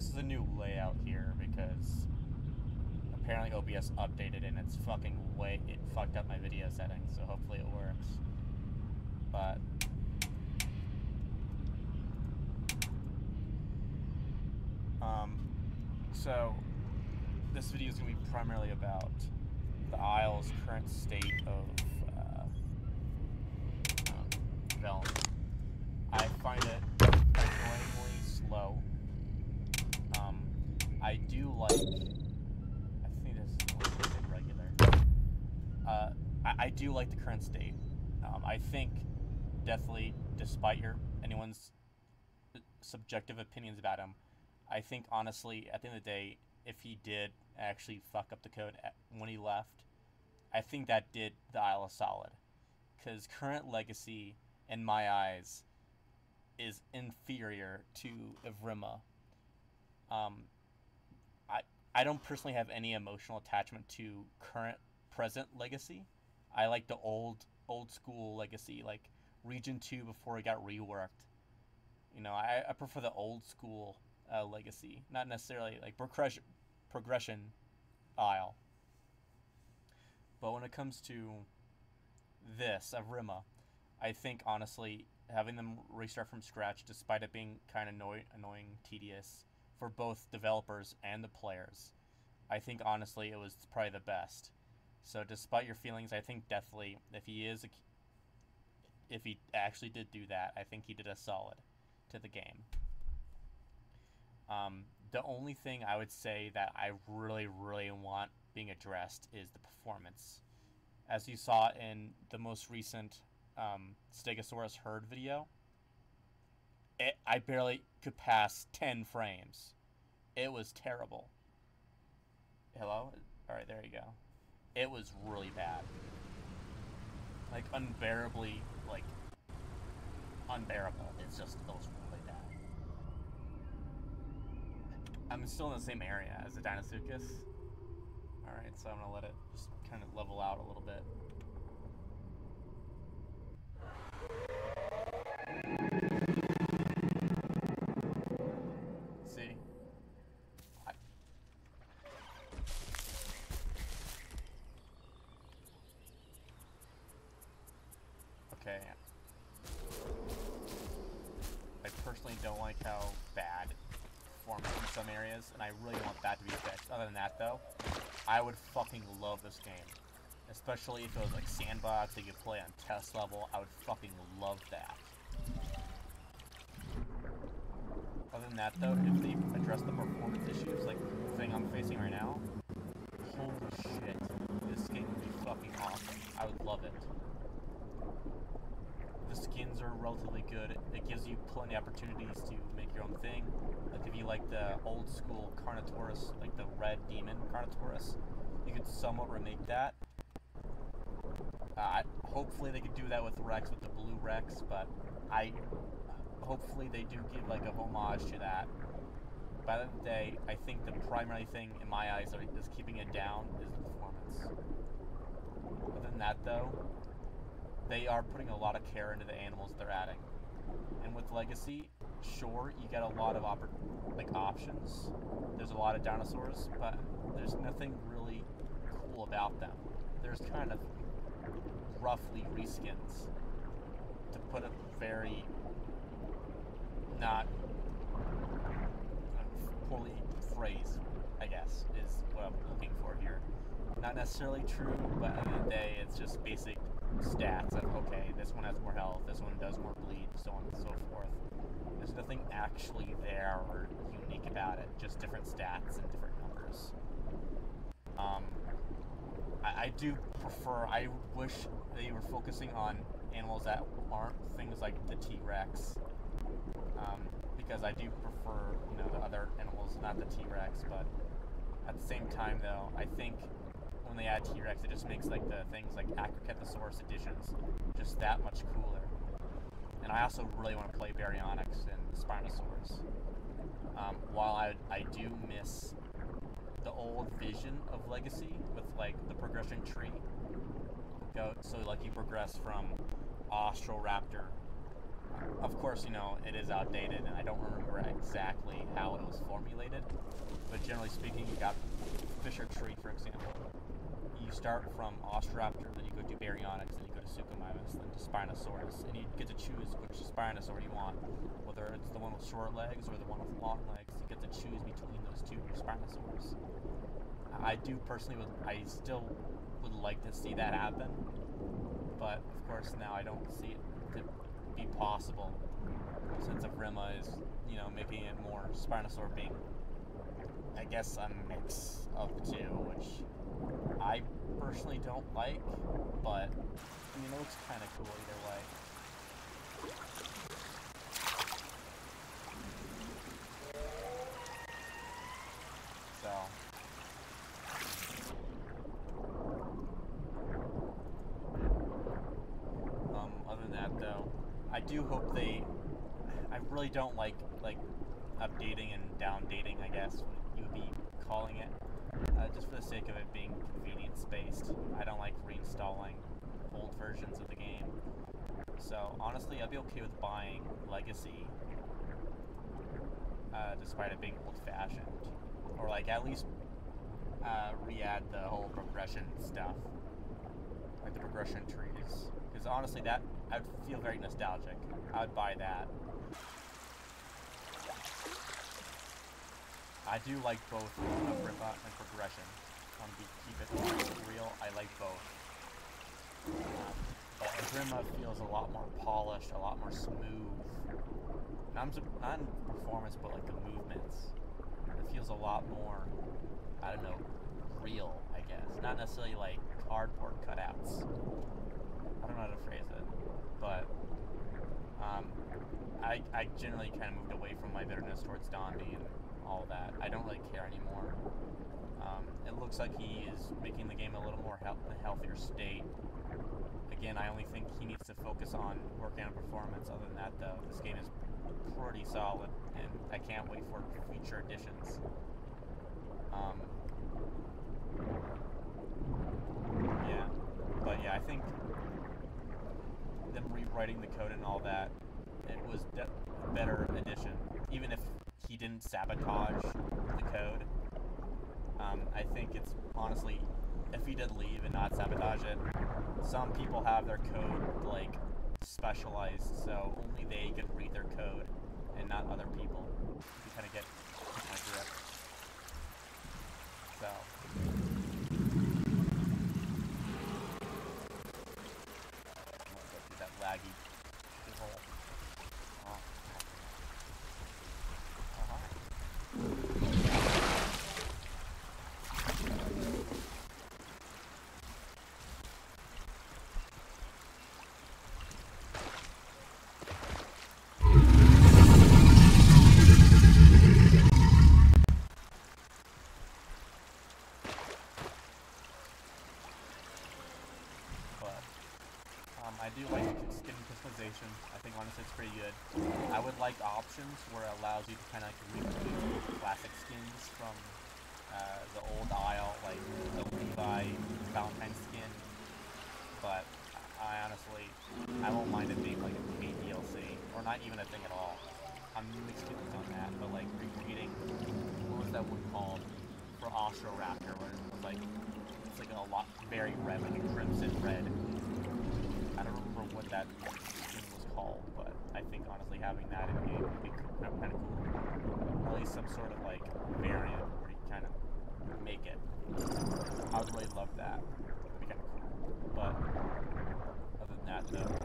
this is a new layout here because apparently OBS updated and it's fucking way it fucked up my video settings, so hopefully it works. But um, so this video is gonna be primarily about the Isle's current state of uh, um, development. I find it annoyingly slow. Um, I do like. I think this is a bit regular. Uh, I, I do like the current state. Um, I think definitely, despite your anyone's subjective opinions about him, I think honestly, at the end of the day, if he did actually fuck up the code when he left, I think that did the Isle solid. Because current legacy, in my eyes, is inferior to Evrima. Um, I don't personally have any emotional attachment to current present legacy. I like the old old school legacy, like Region Two before it got reworked. You know, I, I prefer the old school uh, legacy, not necessarily like progression progression Isle. But when it comes to this Evrima, I think honestly having them restart from scratch, despite it being kind of annoy- annoying, tedious for both developers and the players, I think honestly it was probably the best. So despite your feelings, I think definitely if he is a, if he actually did do that, I think he did a solid to the game. Um, the only thing I would say that I really, really want being addressed is the performance. As you saw in the most recent um, Stegosaurus herd video, it, I barely could pass 10 frames. It was terrible. Hello? Alright, there you go. It was really bad. Like, unbearably, like, unbearable. It's just, it was really bad. I'm still in the same area as the Deinosuchus. Alright, so I'm gonna let it just kind of level out a little bit. See? I... Okay. I personally don't like how bad performance in some areas, and I really want that to be fixed. Other than that, though, I would fucking love this game. Especially if it was like sandbox that you could play on test level, I would fucking love that. Other than that, though, if they address the performance issues, like the thing I'm facing right now, holy shit, this game would be fucking awesome. I would love it. Are relatively good. It gives you plenty of opportunities to make your own thing. Like if you like the old school Carnotaurus, like the red demon Carnotaurus, you could somewhat remake that. Uh, hopefully they could do that with Rex, with the blue Rex, but I hopefully they do give like a homage to that. By the end of the day, I think the primary thing in my eyes are, is keeping it down is the performance. Other than that, though, they are putting a lot of care into the animals they're adding. And with Legacy, sure, you get a lot of oppor- like options. There's a lot of dinosaurs, but there's nothing really cool about them. There's kind of roughly reskins, to put it very not um, poorly phrased, I guess, is what I'm looking for here. Not necessarily true, but at the end of the day, it's just basic stats of, okay, this one has more health, this one does more bleed, so on and so forth. There's nothing actually there or unique about it, just different stats and different numbers. Um, I, I do prefer, I wish they were focusing on animals that aren't things like the T-Rex, um, because I do prefer, you know, the other animals, not the T-Rex, but at the same time, though, I think when they add T-Rex, it just makes like the things like Acrocanthosaurus editions just that much cooler. And I also really want to play Baryonyx and Spinosaurus. Um, while I, I do miss the old vision of Legacy with like the progression tree. Go so like you progress from Austroraptor of course, you know, it is outdated, and I don't remember exactly how it was formulated. But generally speaking, you got Fisher Tree, for example. You start from Austroraptor, then you go to Baryonyx, then you go to Suchomimus, then to Spinosaurus, and you get to choose which Spinosaur you want. Whether it's the one with short legs or the one with long legs, you get to choose between those two Spinosaurs. I do personally would, I still would like to see that happen, but of course now I don't see it to be possible since Rima is, you know, making it more Spinosaur being, I guess, a mix of the two, which I personally don't like, but I mean, it looks kind of cool either way. So. Um, other than that, though, I do hope they. I really don't like like updating and downdating. I guess you would be calling it, uh, just for the sake of it being convenience based. I don't like reinstalling old versions of the game. So honestly, I'd be okay with buying Legacy, uh, despite it being old-fashioned, or like at least uh, re-add the whole progression stuff, like the progression trees. Because honestly, that I'd feel very nostalgic. I'd buy that. I do like both Agrippa and progression. Want to keep it real? I like both. Um, but Evrima feels a lot more polished, a lot more smooth. Not, not in performance, but like the movements. It feels a lot more, I don't know, real, I guess. Not necessarily like cardboard cutouts. I don't know how to phrase it. But um, I, I generally kind of moved away from my bitterness towards Dondi and all that. I don't really care anymore. Um, it looks like he is making the game a little more a healthier state. Again, I only think he needs to focus on working on performance. Other than that, though, this game is pretty solid, and I can't wait for future additions. Um, yeah, but yeah, I think them rewriting the code and all that, it was a better addition. Even if didn't sabotage the code, um, I think it's honestly, if he did leave and not sabotage it, some people have their code like specialized, so only they can read their code and not other people. You kind of get my grip. So. that laggy hole. Oh. Uh-huh. but um, I do like skin customization. I think honestly it's pretty good. I would like options where it allows you to kind of like recreate classic skins from uh, the old Isle, like the Levi Valentine skin. But I honestly, I won't mind it being like a paid DLC, or not even a thing at all. I'm mixed feelings on that, but like recreating, what was that one called? For Austroraptor, where it was like, it's like a lot, very red, like a crimson red. I don't remember what that but I think honestly having that in game would be kind of cool. At least some sort of like variant where you kind of make it. I would really love that. It'd be kind of cool. But other than that, minute.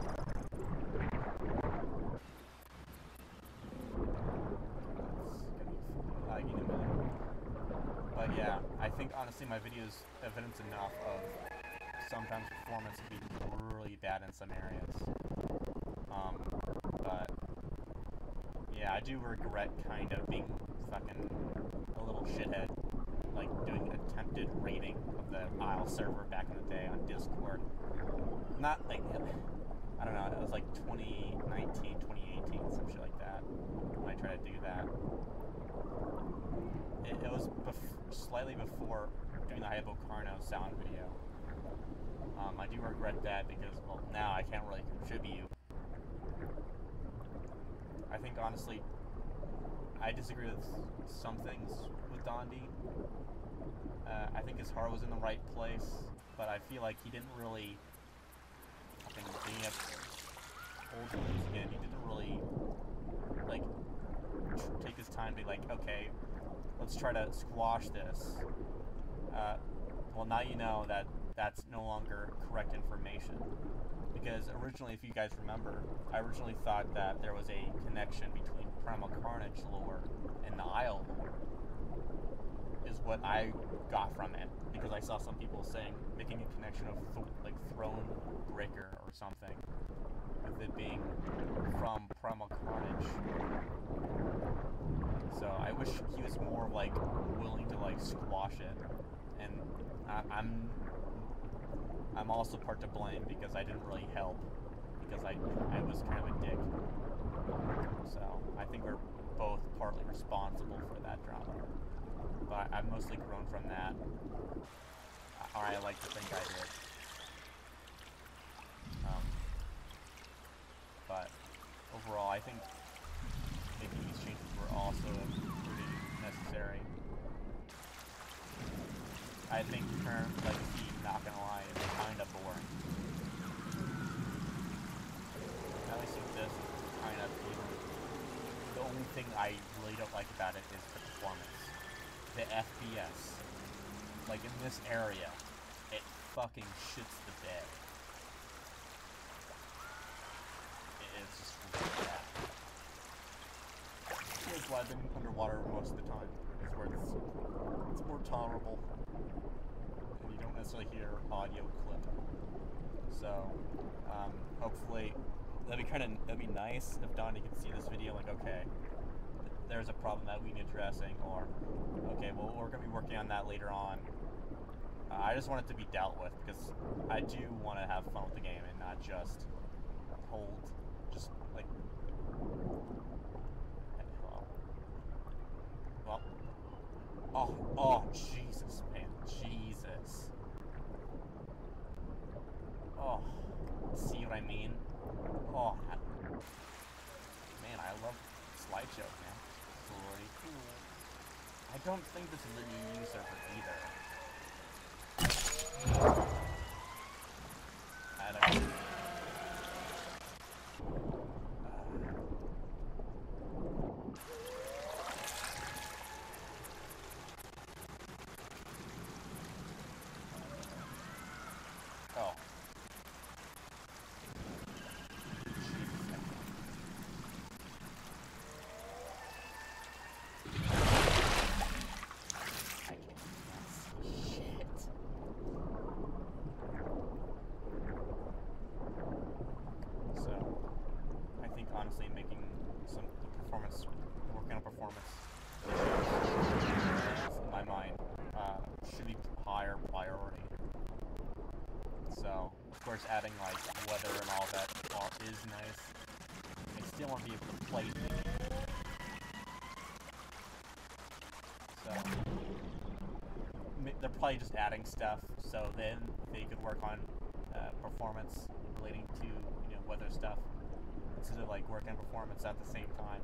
But yeah, I think honestly my videos evidence enough of sometimes performance can be really bad in some areas. Um, but yeah, I do regret kind of being fucking a little shithead, like doing attempted raiding of the Isle server back in the day on Discord. Not like I don't know, it was like 2019, 2018, some shit like that. When I tried to do that, it, it was bef- slightly before doing the Hypocarno sound video. Um, I do regret that because, well, now I can't really contribute I think honestly, I disagree with some things with Dondi. Uh, I think his heart was in the right place, but I feel like he didn't really. Fucking being up old again, he didn't really like take his time to be like, okay, let's try to squash this. Uh, well, now you know that that's no longer correct information. Because originally, if you guys remember, I originally thought that there was a connection between Primal Carnage lore and the Isle lore. Is what I got from it because I saw some people saying making a connection of th- like Throne Breaker or something with it being from Primal Carnage. So I wish he was more like willing to like squash it, and I, I'm I'm also part to blame because I didn't really help because I I was kind of a dick. So I think we're both partly responsible for that drama. But I've mostly grown from that. Or I like to think I did. Um, but overall, I think making these changes were also pretty necessary. I think current legacy, not gonna lie, is kind of boring. The only thing I really don't like about it is the performance. The FPS. Like in this area, it fucking shits the bed. It- It's just really bad. That's why I've been underwater most of the time. Is where it's it's more tolerable, and you don't necessarily hear audio clip. So, um, hopefully, that'd be kind of that'd be nice if Dondi could see this video. Like, okay, there's a problem that we need addressing, or okay, well, we're gonna be working on that later on. Uh, I just want it to be dealt with because I do want to have fun with the game and not just hold, just like. Well, oh, oh, Jesus, man, Jesus. Oh, see what I mean? Oh, I- man, I love slideshow, man. Pretty cool. I don't think this is a new user either. I don't. Oh. I can't see shit. So, I think honestly making some the performance, performance in my mind, uh, should be higher priority. So, of course, adding like weather and all that while is nice. I still want to be able to play. So, they're probably just adding stuff so then they could work on uh, performance relating to you know weather stuff of like working on performance at the same time.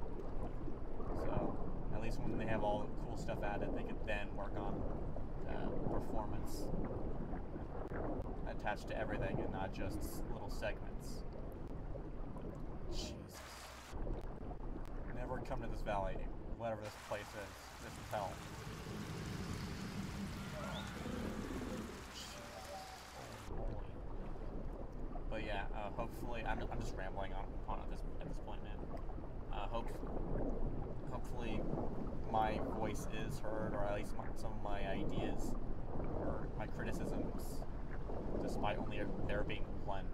So at least when they have all the cool stuff added, they could then work on uh, performance attached to everything and not just little segments. Jesus. Never come to this valley, whatever this place is. This is hell. yeah, uh, hopefully, I'm, I'm just rambling on, on at this at this point, man. Uh, hope, hopefully, my voice is heard, or at least my, some of my ideas or my criticisms, despite only there being one.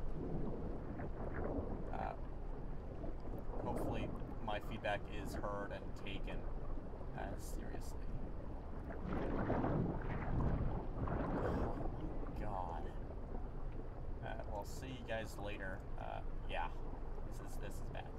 Uh, hopefully, my feedback is heard and taken seriously. I'll see you guys later. Uh, yeah, this is this is bad.